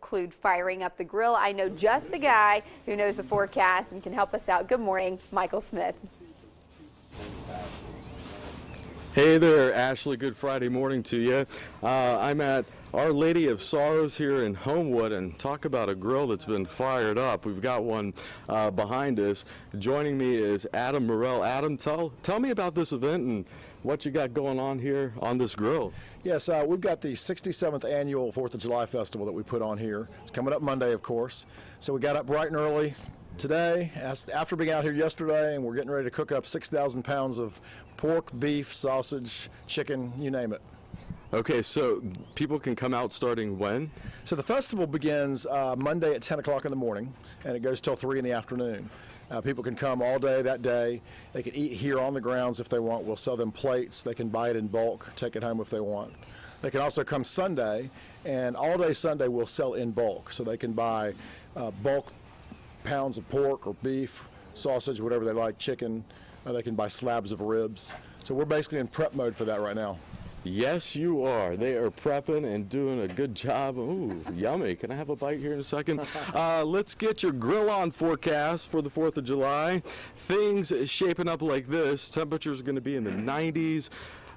include firing up the grill. I know just the guy who knows the forecast and can help us out. Good morning, Michael Smith. Hey there, Ashley. Good Friday morning to you. Uh, I'm at Our Lady of Sorrows here in Homewood, and talk about a grill that's been fired up. We've got one uh, behind us. Joining me is Adam Morell. Adam, tell tell me about this event and what you got going on here on this grill. Yes, uh, we've got the 67th annual Fourth of July festival that we put on here. It's coming up Monday, of course. So we got up bright and early today after being out here yesterday, and we're getting ready to cook up 6,000 pounds of pork, beef, sausage, chicken, you name it. Okay, so people can come out starting when? So the festival begins uh, Monday at 10 o'clock in the morning, and it goes till 3 in the afternoon. Uh, people can come all day that day. They can eat here on the grounds if they want. We'll sell them plates. They can buy it in bulk, take it home if they want. They can also come Sunday, and all day Sunday we'll sell in bulk. So they can buy uh, bulk pounds of pork or beef, sausage, whatever they like, chicken. Uh, they can buy slabs of ribs. So we're basically in prep mode for that right now. Yes, you are. They are prepping and doing a good job. Ooh, yummy. Can I have a bite here in a second? Uh, let's get your grill on forecast for the 4th of July. Things shaping up like this. Temperatures are going to be in the 90s.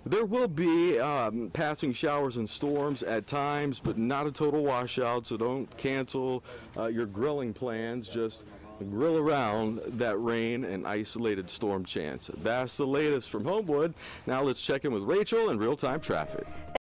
There will be um, passing showers and storms at times, but not a total washout, so don't cancel uh, your grilling plans. Just grill around that rain and isolated storm chance. That's the latest from Homewood. Now let's check in with Rachel and real time traffic.